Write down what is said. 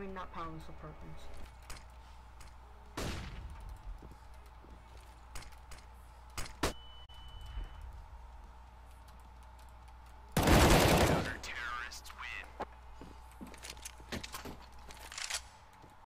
mean, not pounds of purpose.